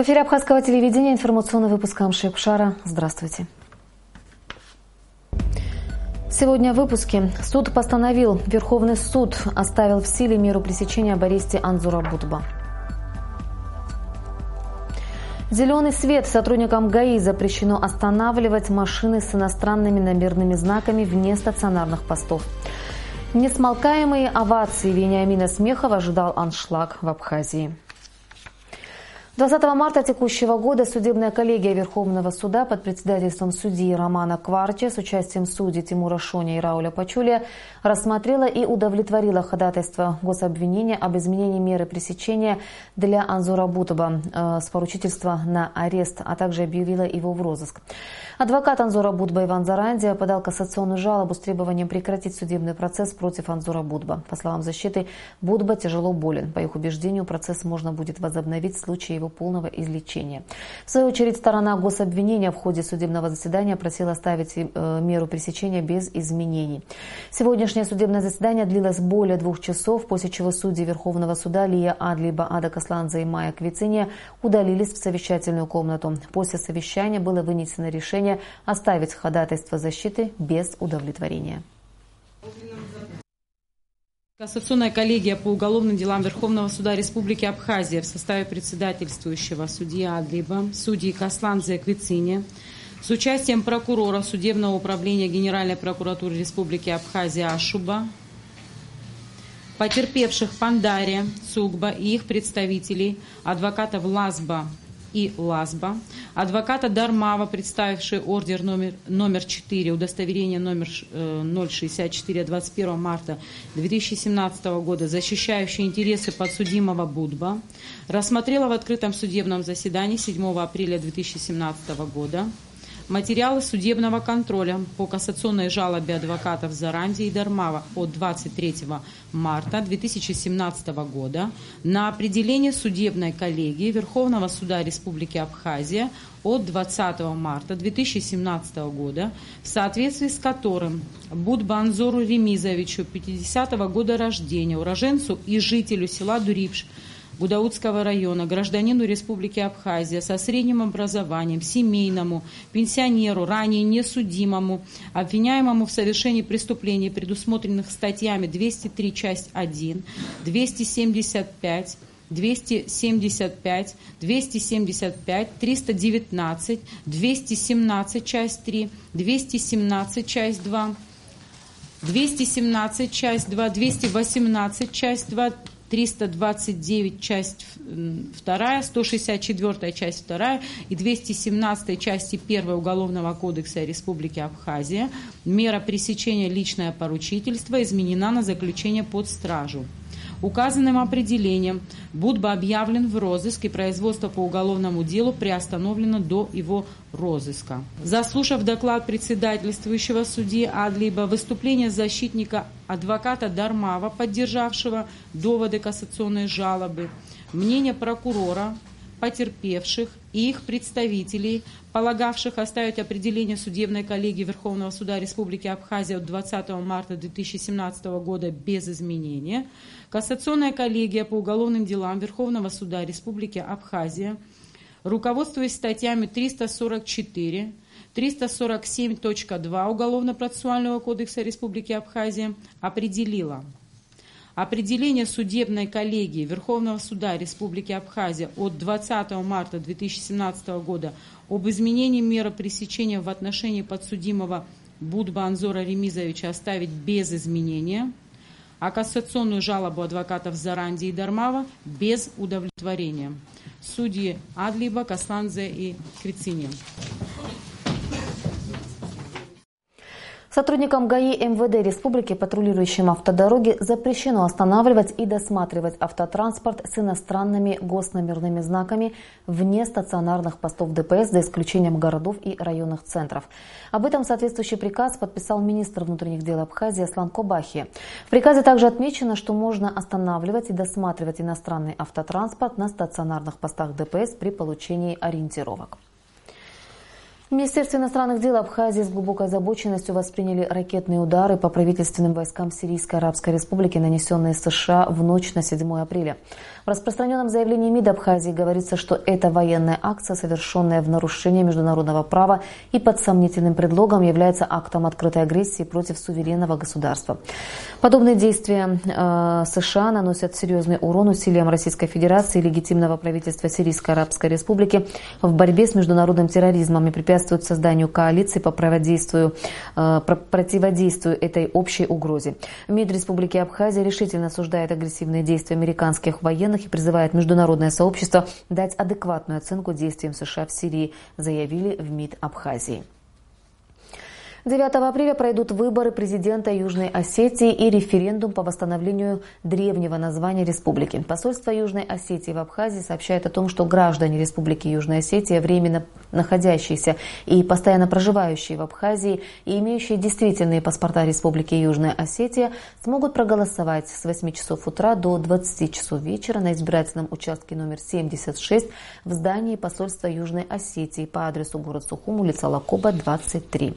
В эфире Абхазского телевидения информационный выпуск Амши Пшара. Здравствуйте. Сегодня в выпуске. Суд постановил, Верховный суд оставил в силе меру пресечения об аресте Анзура Будба. Зеленый свет сотрудникам ГАИ запрещено останавливать машины с иностранными номерными знаками вне стационарных постов. Несмолкаемые овации Вениамина Смехова ожидал аншлаг в Абхазии. 20 марта текущего года судебная коллегия Верховного суда под председательством судьи Романа Кварча с участием судей Тимура Шоня и Рауля Пачуля рассмотрела и удовлетворила ходатайство гособвинения об изменении меры пресечения для Анзура Бутаба э, с поручительства на арест, а также объявила его в розыск. Адвокат Анзора Будба Иван Зарандия подал кассационную жалобу с требованием прекратить судебный процесс против Анзора Будба. По словам защиты, Будба тяжело болен. По их убеждению, процесс можно будет возобновить в случае его полного излечения. В свою очередь, сторона гособвинения в ходе судебного заседания просила ставить э, меру пресечения без изменений. Сегодняшнее судебное заседание длилось более двух часов, после чего судьи Верховного суда Лия Адлиба, Ада Касланза и Майя Квициния удалились в совещательную комнату. После совещания было вынесено решение оставить ходатайство защиты без удовлетворения. Кассационная коллегия по уголовным делам Верховного суда Республики Абхазия в составе председательствующего судьи Адлиба, судьи Касланзе Квицине, с участием прокурора Судебного управления Генеральной прокуратуры Республики Абхазия Ашуба, потерпевших Пандария, Цугба и их представителей, адвокатов Лазба и Лазба, адвоката Дармава, представивший ордер номер, номер 4, удостоверение номер 064 21 марта 2017 года, защищающий интересы подсудимого Будба, рассмотрела в открытом судебном заседании 7 апреля 2017 года Материалы судебного контроля по кассационной жалобе адвокатов Заранди и Дармава от 23 марта 2017 года на определение судебной коллегии Верховного суда Республики Абхазия от 20 марта 2017 года, в соответствии с которым Будбанзору Ремизовичу 50 -го года рождения, уроженцу и жителю села Дурипш, Гудаутского района, гражданину Республики Абхазия со средним образованием, семейному, пенсионеру, ранее несудимому, обвиняемому в совершении преступлений, предусмотренных статьями 203 часть 1, 275, 275, 275, 319, 217, часть 3, 217, часть 2, 217, часть 2, 218, часть 2, 329 часть 2, 164 часть 2 и 217 части 1 Уголовного кодекса Республики Абхазия мера пресечения личное поручительство изменена на заключение под стражу. Указанным определением Будба объявлен в розыск и производство по уголовному делу приостановлено до его розыска. Заслушав доклад председательствующего судьи Адлиба, выступление защитника адвоката Дармава, поддержавшего доводы кассационной жалобы, мнение прокурора, потерпевших и их представителей, полагавших оставить определение судебной коллегии Верховного суда Республики Абхазия от 20 марта 2017 года без изменения, Кассационная коллегия по уголовным делам Верховного суда Республики Абхазия, руководствуясь статьями 344, 347.2 Уголовно-процессуального кодекса Республики Абхазия, определила определение судебной коллегии Верховного суда Республики Абхазия от 20 марта 2017 года об изменении меры пресечения в отношении подсудимого Будба Анзора Ремизовича оставить без изменения – а кассационную жалобу адвокатов Заранди и Дармава без удовлетворения. Судьи Адлиба, Касланзе и Крицини. Сотрудникам ГАИ МВД Республики, патрулирующим автодороги, запрещено останавливать и досматривать автотранспорт с иностранными госномерными знаками вне стационарных постов ДПС, за исключением городов и районных центров. Об этом соответствующий приказ подписал министр внутренних дел Абхазии Аслан Кобахи. В приказе также отмечено, что можно останавливать и досматривать иностранный автотранспорт на стационарных постах ДПС при получении ориентировок. В Министерстве иностранных дел Абхазии с глубокой озабоченностью восприняли ракетные удары по правительственным войскам Сирийской Арабской Республики, нанесенные США в ночь на 7 апреля. В распространенном заявлении МИД Абхазии говорится, что это военная акция, совершенная в нарушение международного права и под сомнительным предлогом является актом открытой агрессии против суверенного государства. Подобные действия э, США наносят серьезный урон усилиям Российской Федерации и легитимного правительства Сирийской Арабской Республики в борьбе с международным терроризмом и препятствуют созданию коалиции по э, противодействию этой общей угрозе. МИД Республики Абхазия решительно осуждает агрессивные действия американских военных военных и призывает международное сообщество дать адекватную оценку действиям США в Сирии, заявили в МИД Абхазии. 9 апреля пройдут выборы президента Южной Осетии и референдум по восстановлению древнего названия республики. Посольство Южной Осетии в Абхазии сообщает о том, что граждане Республики Южная Осетия, временно находящиеся и постоянно проживающие в Абхазии и имеющие действительные паспорта Республики Южная Осетия, смогут проголосовать с 8 часов утра до 20 часов вечера на избирательном участке номер 76 в здании посольства Южной Осетии по адресу город Сухум, улица Лакоба, 23.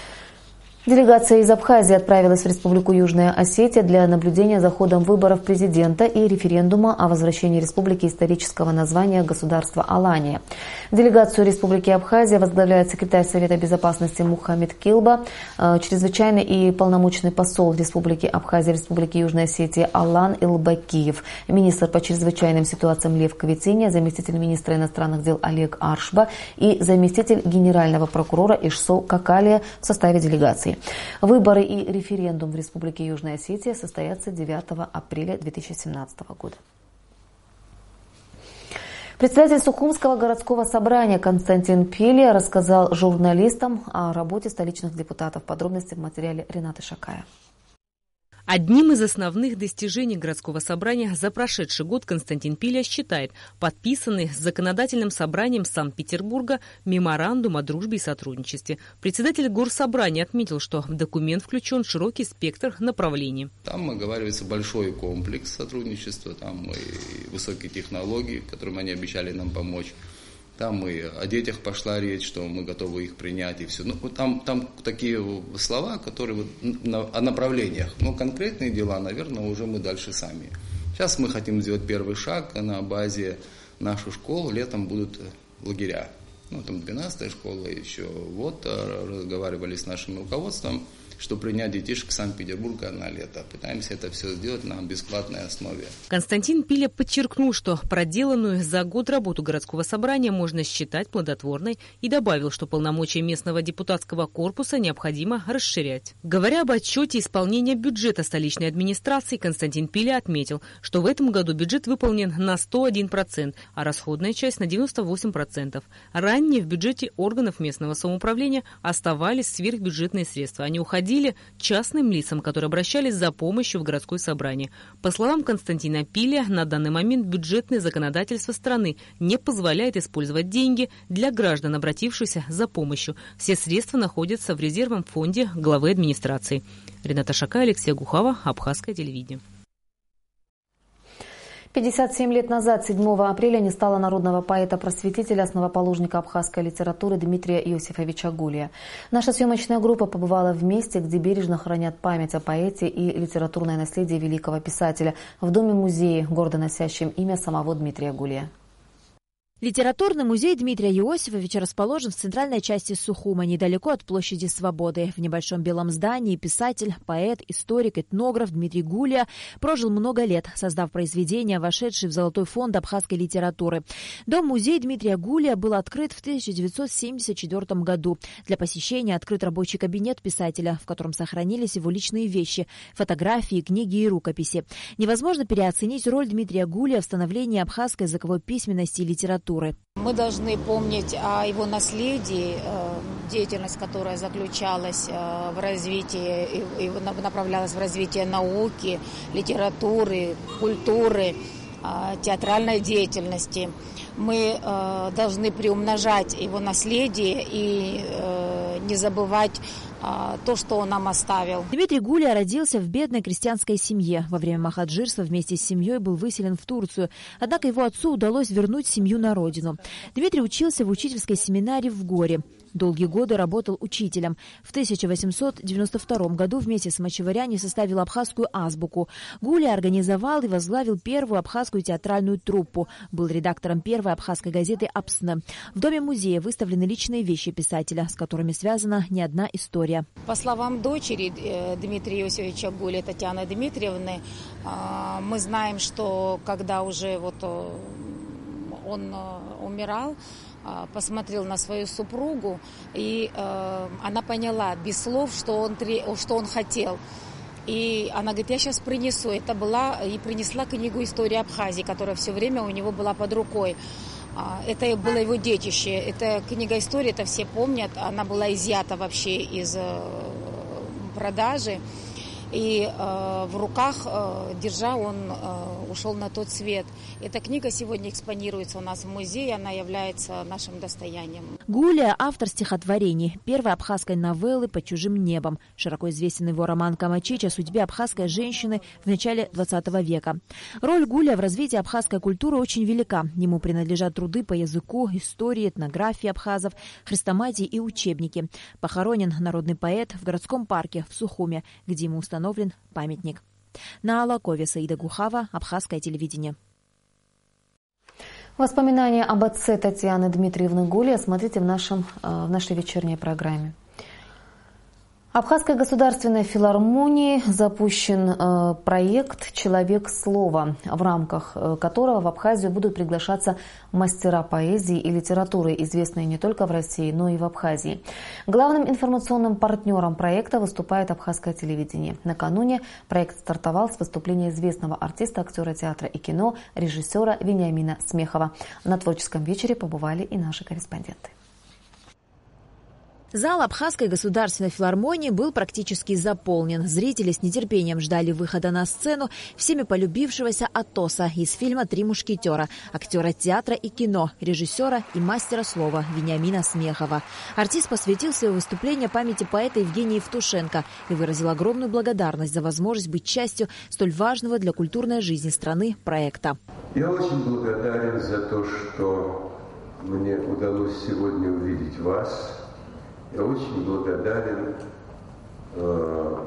Делегация из Абхазии отправилась в Республику Южная Осетия для наблюдения за ходом выборов президента и референдума о возвращении республики исторического названия государства Алания. Делегацию Республики Абхазия возглавляет секретарь Совета безопасности Мухаммед Килба, э, чрезвычайный и полномочный посол Республики Абхазия Республики Южная Осетия Алан Илбакиев, министр по чрезвычайным ситуациям Лев Кавитиния, заместитель министра иностранных дел Олег Аршба и заместитель генерального прокурора Ишсо Какалия в составе делегации. России. Выборы и референдум в Республике Южная Осетия состоятся 9 апреля 2017 года. Председатель Сухумского городского собрания Константин Пелия рассказал журналистам о работе столичных депутатов. Подробности в материале Ренаты Шакая. Одним из основных достижений городского собрания за прошедший год Константин Пиля считает подписанный с законодательным собранием Санкт-Петербурга меморандум о дружбе и сотрудничестве. Председатель горсобрания отметил, что в документ включен широкий спектр направлений. Там оговаривается большой комплекс сотрудничества, там и высокие технологии, которым они обещали нам помочь. Там и о детях пошла речь, что мы готовы их принять и все. Ну, там, там такие слова, которые вот на, о направлениях. Но конкретные дела, наверное, уже мы дальше сами. Сейчас мы хотим сделать первый шаг на базе нашу школу. Летом будут лагеря. Ну, там 12 школа еще. Вот, э, разговаривали с нашим руководством что принять детишек Санкт-Петербурга на лето. Пытаемся это все сделать на бесплатной основе. Константин Пиля подчеркнул, что проделанную за год работу городского собрания можно считать плодотворной и добавил, что полномочия местного депутатского корпуса необходимо расширять. Говоря об отчете исполнения бюджета столичной администрации, Константин Пиля отметил, что в этом году бюджет выполнен на 101%, а расходная часть на 98%. Ранее в бюджете органов местного самоуправления оставались сверхбюджетные средства. Они уходили угодили частным лицам, которые обращались за помощью в городское собрание. По словам Константина Пиля, на данный момент бюджетное законодательство страны не позволяет использовать деньги для граждан, обратившихся за помощью. Все средства находятся в резервном фонде главы администрации. Рената Шака, Алексей Гухава, Абхазское телевидение. 57 лет назад, 7 апреля, не стало народного поэта-просветителя, основоположника абхазской литературы Дмитрия Иосифовича Гулия. Наша съемочная группа побывала в месте, где бережно хранят память о поэте и литературное наследие великого писателя в доме-музее, гордо носящем имя самого Дмитрия Гулия. Литературный музей Дмитрия Иосифовича расположен в центральной части Сухума, недалеко от площади Свободы. В небольшом белом здании писатель, поэт, историк, этнограф Дмитрий Гулия прожил много лет, создав произведения, вошедшие в Золотой фонд абхазской литературы. Дом-музей Дмитрия Гулия был открыт в 1974 году. Для посещения открыт рабочий кабинет писателя, в котором сохранились его личные вещи, фотографии, книги и рукописи. Невозможно переоценить роль Дмитрия Гулия в становлении абхазской языковой письменности и литературы культуры. Мы должны помнить о его наследии, э, деятельность, которая заключалась э, в развитии направлялась в развитие науки, литературы, культуры, э, театральной деятельности. Мы должны приумножать его наследие и не забывать то, что он нам оставил. Дмитрий Гуля родился в бедной крестьянской семье. Во время махаджирства вместе с семьей был выселен в Турцию. Однако его отцу удалось вернуть семью на родину. Дмитрий учился в учительской семинарии в Горе. Долгие годы работал учителем. В 1892 году вместе с Мачеваряне составил абхазскую азбуку. Гуля организовал и возглавил первую абхазскую театральную труппу. Был редактором первой абхазской газеты «Апсне». В доме музея выставлены личные вещи писателя, с которыми связана не одна история. По словам дочери э, Дмитрия Иосифовича Гуля, Татьяны Дмитриевны, а, мы знаем, что когда уже вот э, он э, умирал, посмотрел на свою супругу, и э, она поняла без слов, что он, что он хотел. И она говорит, я сейчас принесу. Это была и принесла книгу «История Абхазии», которая все время у него была под рукой. А, это было его детище. Это книга истории, это все помнят. Она была изъята вообще из э, продажи. И э, в руках, э, держа, он э, ушел на тот свет. Эта книга сегодня экспонируется у нас в музее, она является нашим достоянием. Гуля – автор стихотворений, первой абхазской новеллы «Под чужим небом». Широко известен его роман «Камачич» о судьбе абхазской женщины в начале XX века. Роль Гуля в развитии абхазской культуры очень велика. Ему принадлежат труды по языку, истории, этнографии абхазов, хрестоматии и учебники. Похоронен народный поэт в городском парке в Сухуме, где ему установлен установлен памятник. На Алакове Саида Гухава, Абхазское телевидение. Воспоминания об отце Татьяны Дмитриевны Гули смотрите в, нашем, э, в нашей вечерней программе. Абхазской государственной филармонии запущен э, проект «Человек слова», в рамках э, которого в Абхазию будут приглашаться мастера поэзии и литературы, известные не только в России, но и в Абхазии. Главным информационным партнером проекта выступает Абхазское телевидение. Накануне проект стартовал с выступления известного артиста, актера театра и кино, режиссера Вениамина Смехова. На творческом вечере побывали и наши корреспонденты. Зал Абхазской государственной филармонии был практически заполнен. Зрители с нетерпением ждали выхода на сцену всеми полюбившегося Атоса из фильма «Три мушкетера», актера театра и кино, режиссера и мастера слова Вениамина Смехова. Артист посвятил свое выступление памяти поэта Евгения Евтушенко и выразил огромную благодарность за возможность быть частью столь важного для культурной жизни страны проекта. Я очень благодарен за то, что мне удалось сегодня увидеть вас – я очень благодарен э,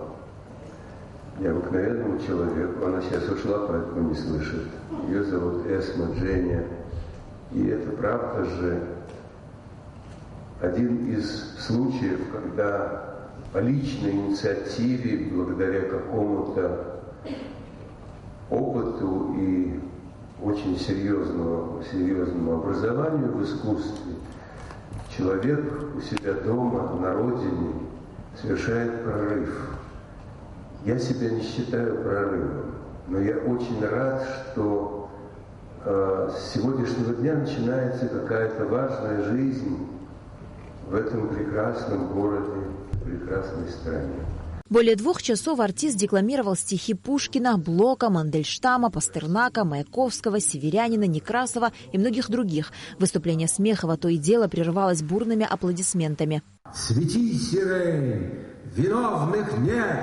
необыкновенному человеку. Она сейчас ушла, поэтому не слышит. Ее зовут Эсма Дженни. И это правда же один из случаев, когда по личной инициативе, благодаря какому-то опыту и очень серьезному, серьезному образованию в искусстве, человек у себя дома, на родине, совершает прорыв. Я себя не считаю прорывом, но я очень рад, что э, с сегодняшнего дня начинается какая-то важная жизнь в этом прекрасном городе, прекрасной стране. Более двух часов артист декламировал стихи Пушкина, Блока, Мандельштама, Пастернака, Маяковского, Северянина, Некрасова и многих других. Выступление Смехова то и дело прерывалось бурными аплодисментами. «Свети, сирень, виновных нет,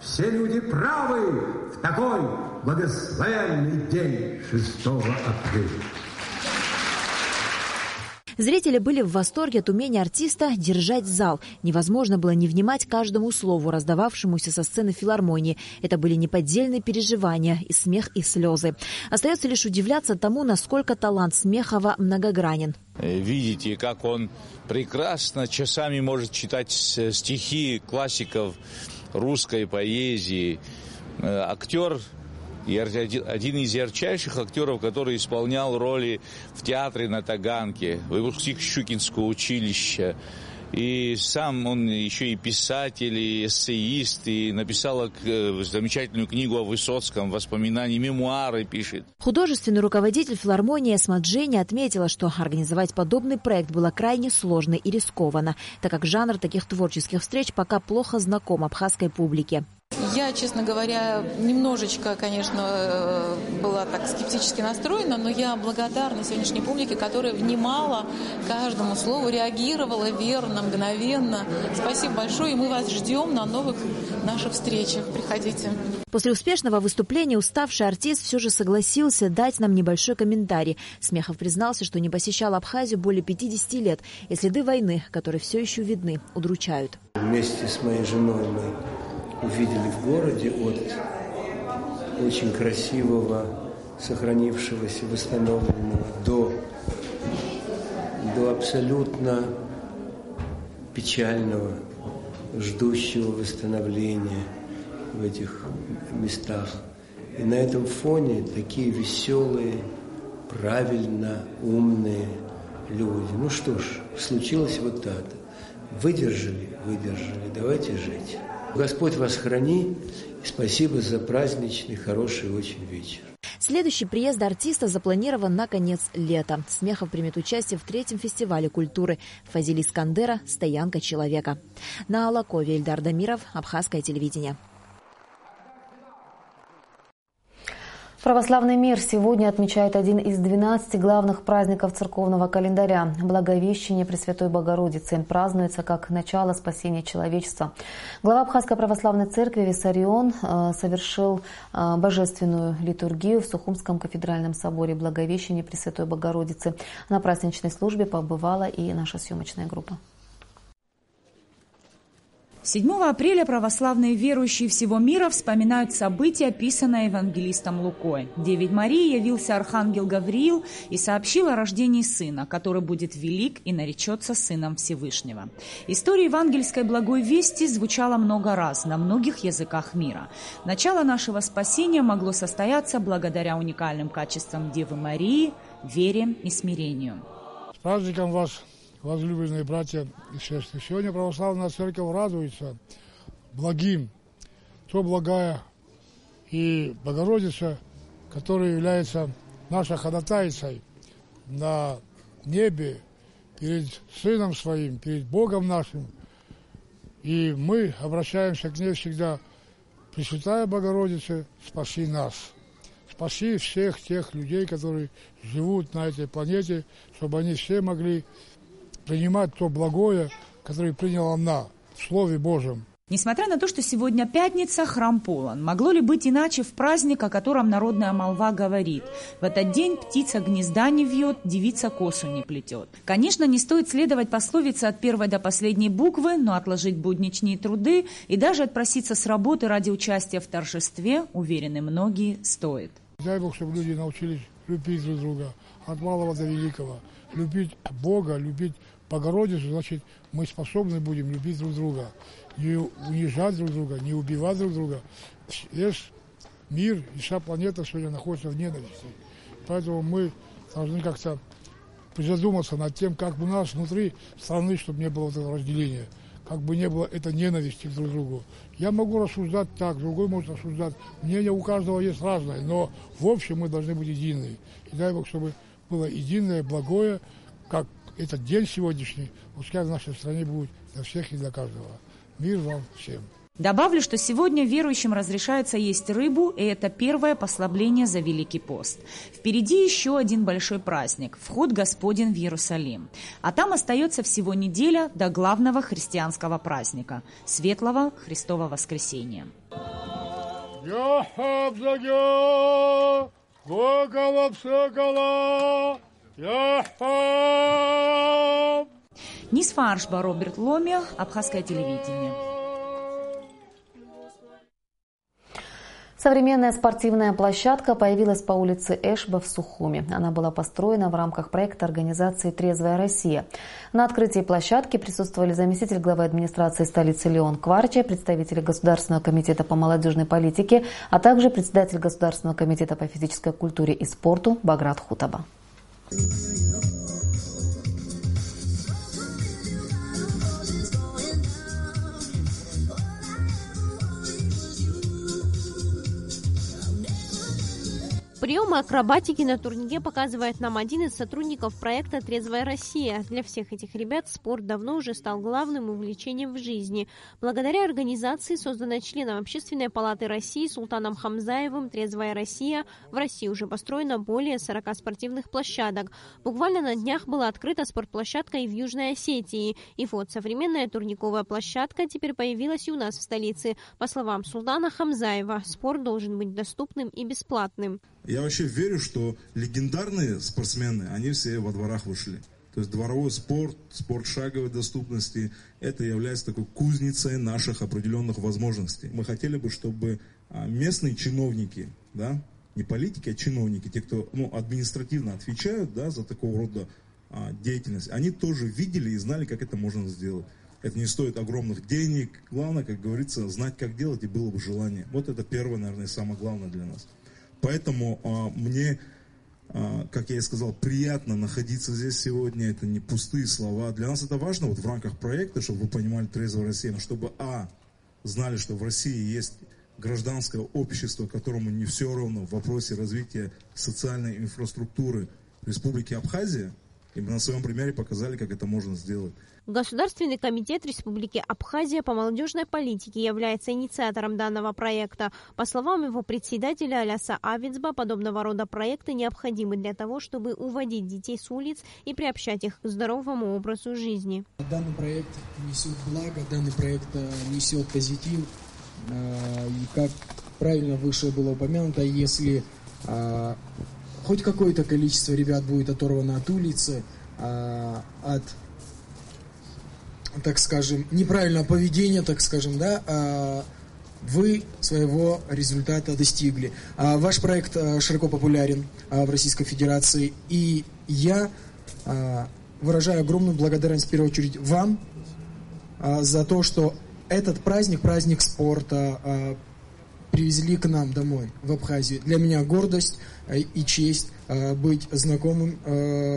все люди правы в такой благословенный день 6 апреля». Зрители были в восторге от умения артиста держать зал. Невозможно было не внимать каждому слову, раздававшемуся со сцены филармонии. Это были неподдельные переживания, и смех, и слезы. Остается лишь удивляться тому, насколько талант Смехова многогранен. Э, видите, как он прекрасно часами может читать стихи классиков русской поэзии. Э, актер один из ярчайших актеров, который исполнял роли в театре на Таганке, выпускник Щукинского училища. И сам он еще и писатель, и эссеист, и написал э, замечательную книгу о Высоцком, воспоминания, мемуары пишет. Художественный руководитель филармонии Смаджени отметила, что организовать подобный проект было крайне сложно и рискованно, так как жанр таких творческих встреч пока плохо знаком абхазской публике. Я, честно говоря, немножечко, конечно, э, была так скептически настроена, но я благодарна сегодняшней публике, которая внимала каждому слову, реагировала верно, мгновенно. Спасибо большое, и мы вас ждем на новых наших встречах. Приходите. После успешного выступления уставший артист все же согласился дать нам небольшой комментарий. Смехов признался, что не посещал Абхазию более 50 лет, и следы войны, которые все еще видны, удручают. Вместе с моей женой мы увидели в городе от очень красивого, сохранившегося, восстановленного до, до абсолютно печального, ждущего восстановления – в этих местах. И на этом фоне такие веселые, правильно умные люди. Ну что ж, случилось вот это. Выдержали, выдержали, давайте жить. Господь вас храни, спасибо за праздничный, хороший очень вечер. Следующий приезд артиста запланирован на конец лета. Смехов примет участие в третьем фестивале культуры Фазили Скандера «Стоянка человека». На Алакове Эльдар Дамиров, Абхазское телевидение. Православный мир сегодня отмечает один из 12 главных праздников церковного календаря – Благовещение Пресвятой Богородицы. Празднуется как начало спасения человечества. Глава Абхазской православной церкви Виссарион э, совершил э, божественную литургию в Сухумском кафедральном соборе Благовещения Пресвятой Богородицы. На праздничной службе побывала и наша съемочная группа. 7 апреля православные верующие всего мира вспоминают события, описанное евангелистом Лукой. Девять Марии явился архангел Гавриил и сообщил о рождении сына, который будет велик и наречется сыном Всевышнего. История евангельской благой вести звучала много раз на многих языках мира. Начало нашего спасения могло состояться благодаря уникальным качествам Девы Марии, вере и смирению. С праздником вас! Возлюбленные братья и сестры. Сегодня православная церковь радуется благим, то благая и Богородица, которая является нашей ходатайцей на небе перед Сыном Своим, перед Богом нашим. И мы обращаемся к ней всегда, Пресвятая Богородица, спаси нас. Спаси всех тех людей, которые живут на этой планете, чтобы они все могли принимать то благое, которое приняла она в Слове Божьем. Несмотря на то, что сегодня пятница, храм полон. Могло ли быть иначе в праздник, о котором народная молва говорит? В этот день птица гнезда не вьет, девица косу не плетет. Конечно, не стоит следовать пословице от первой до последней буквы, но отложить будничные труды и даже отпроситься с работы ради участия в торжестве, уверены многие, стоит. Дай Бог, чтобы люди научились любить друг друга, от малого до великого. Любить Бога, любить Богородицу, значит, мы способны будем любить друг друга, не унижать друг друга, не убивать друг друга. Весь мир и вся планета сегодня находится в ненависти. Поэтому мы должны как-то призадуматься над тем, как у нас внутри страны, чтобы не было этого разделения, как бы не было этой ненависти друг к другу. Я могу рассуждать так, другой может рассуждать. Мнение у каждого есть разное, но в общем мы должны быть едины. И дай Бог, чтобы было единое, благое, как этот день сегодняшний, пускай в нашей стране будет для всех и для каждого. Мир вам всем. Добавлю, что сегодня верующим разрешается есть рыбу, и это первое послабление за Великий пост. Впереди еще один большой праздник – вход Господень в Иерусалим. А там остается всего неделя до главного христианского праздника – Светлого Христова Воскресения. Низ Фаршба, Роберт Ломия, Абхазское телевидение. Современная спортивная площадка появилась по улице Эшба в Сухуме. Она была построена в рамках проекта организации «Трезвая Россия». На открытии площадки присутствовали заместитель главы администрации столицы Леон Кварча, представители Государственного комитета по молодежной политике, а также председатель Государственного комитета по физической культуре и спорту Баграт Хутаба. Música Приемы акробатики на турнике показывает нам один из сотрудников проекта «Трезвая Россия». Для всех этих ребят спорт давно уже стал главным увлечением в жизни. Благодаря организации, созданной членом Общественной палаты России Султаном Хамзаевым «Трезвая Россия», в России уже построено более 40 спортивных площадок. Буквально на днях была открыта спортплощадка и в Южной Осетии. И вот современная турниковая площадка теперь появилась и у нас в столице. По словам Султана Хамзаева, спорт должен быть доступным и бесплатным. Я вообще верю, что легендарные спортсмены, они все во дворах вышли. То есть дворовой спорт, спорт шаговой доступности, это является такой кузницей наших определенных возможностей. Мы хотели бы, чтобы а, местные чиновники, да, не политики, а чиновники, те, кто ну, административно отвечают да, за такого рода а, деятельность, они тоже видели и знали, как это можно сделать. Это не стоит огромных денег. Главное, как говорится, знать, как делать, и было бы желание. Вот это первое, наверное, самое главное для нас. Поэтому а, мне, а, как я и сказал, приятно находиться здесь сегодня. Это не пустые слова. Для нас это важно вот в рамках проекта, чтобы вы понимали трезвая Россия, чтобы, а, знали, что в России есть гражданское общество, которому не все равно в вопросе развития социальной инфраструктуры Республики Абхазия. И мы на своем примере показали, как это можно сделать. Государственный комитет Республики Абхазия по молодежной политике является инициатором данного проекта. По словам его председателя Аляса Авицба, подобного рода проекты необходимы для того, чтобы уводить детей с улиц и приобщать их к здоровому образу жизни. Данный проект несет благо, данный проект э, несет позитив. Э, и как правильно выше было упомянуто, если э, хоть какое-то количество ребят будет оторвано от улицы, от так скажем, неправильного поведения, так скажем, да, а вы своего результата достигли. А ваш проект а, широко популярен а, в Российской Федерации, и я выражаю огромную благодарность в первую очередь вам за то, что этот праздник, праздник спорта, привезли к нам домой, в Абхазию. Для меня гордость и честь быть знакомым,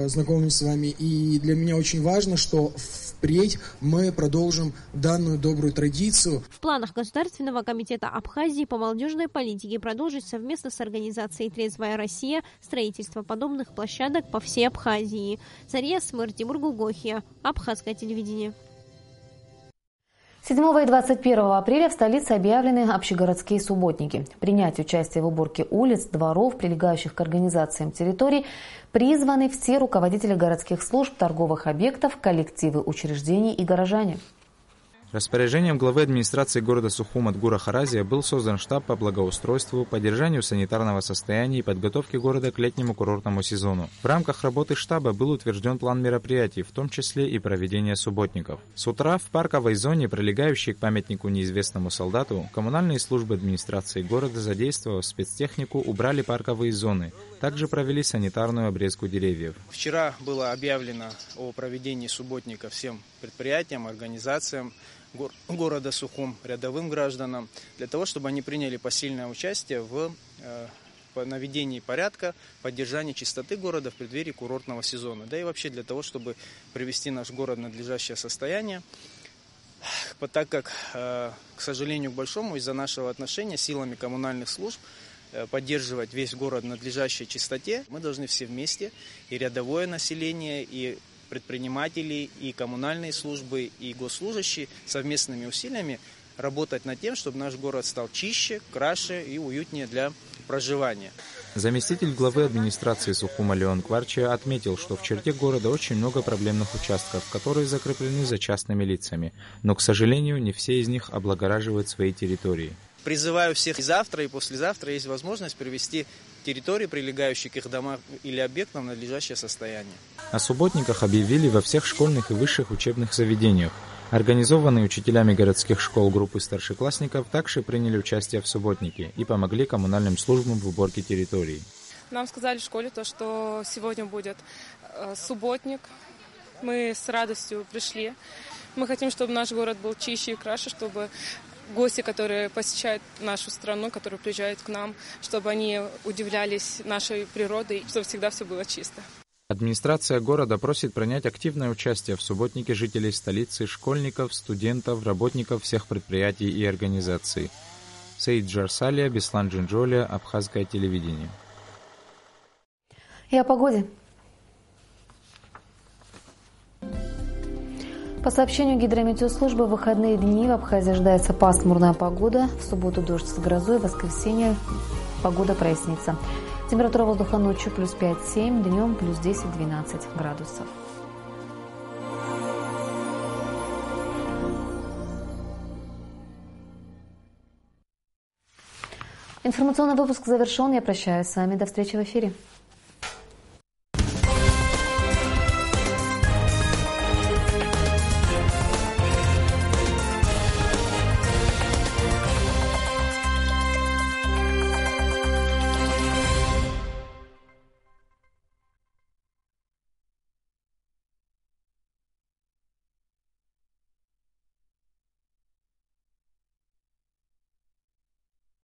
знакомым с вами. И для меня очень важно, что впредь мы продолжим данную добрую традицию. В планах Государственного комитета Абхазии по молодежной политике продолжить совместно с организацией «Трезвая Россия» строительство подобных площадок по всей Абхазии. Царья Смыр, Тимур Гугохия, Абхазское телевидение. 7 и 21 апреля в столице объявлены общегородские субботники. Принять участие в уборке улиц, дворов, прилегающих к организациям территорий призваны все руководители городских служб, торговых объектов, коллективы учреждений и горожане. Распоряжением главы администрации города Сухум Адгура Харазия был создан штаб по благоустройству, поддержанию санитарного состояния и подготовке города к летнему курортному сезону. В рамках работы штаба был утвержден план мероприятий, в том числе и проведение субботников. С утра в парковой зоне, прилегающей к памятнику неизвестному солдату, коммунальные службы администрации города, задействовав спецтехнику, убрали парковые зоны, также провели санитарную обрезку деревьев. Вчера было объявлено о проведении субботника всем предприятиям, организациям, города Сухум рядовым гражданам, для того, чтобы они приняли посильное участие в э, наведении порядка, поддержании чистоты города в преддверии курортного сезона. Да и вообще для того, чтобы привести наш город в надлежащее состояние. Так как, э, к сожалению, к большому, из-за нашего отношения силами коммунальных служб э, поддерживать весь город в надлежащей чистоте, мы должны все вместе, и рядовое население, и предприниматели, и коммунальные службы, и госслужащие совместными усилиями работать над тем, чтобы наш город стал чище, краше и уютнее для проживания. Заместитель главы администрации Сухума Леон Кварча отметил, что в черте города очень много проблемных участков, которые закреплены за частными лицами, но, к сожалению, не все из них облагораживают свои территории. Призываю всех и завтра, и послезавтра есть возможность привести территории, прилегающие к их домам или объектам, в надлежащее состояние. О субботниках объявили во всех школьных и высших учебных заведениях. Организованные учителями городских школ группы старшеклассников также приняли участие в субботнике и помогли коммунальным службам в уборке территорий. Нам сказали в школе то, что сегодня будет э, субботник. Мы с радостью пришли. Мы хотим, чтобы наш город был чище и краше, чтобы гости, которые посещают нашу страну, которые приезжают к нам, чтобы они удивлялись нашей природой, чтобы всегда все было чисто. Администрация города просит принять активное участие в субботнике жителей столицы, школьников, студентов, работников всех предприятий и организаций. Саид Джарсалия, Беслан Джинджолия, Абхазское телевидение. И о погоде. По сообщению гидрометеослужбы, в выходные дни в Абхазии ожидается пасмурная погода. В субботу дождь с грозой, в воскресенье погода прояснится. Температура воздуха ночью плюс 5-7, днем плюс 10-12 градусов. Информационный выпуск завершен. Я прощаюсь с вами. До встречи в эфире.